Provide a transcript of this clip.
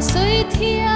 随天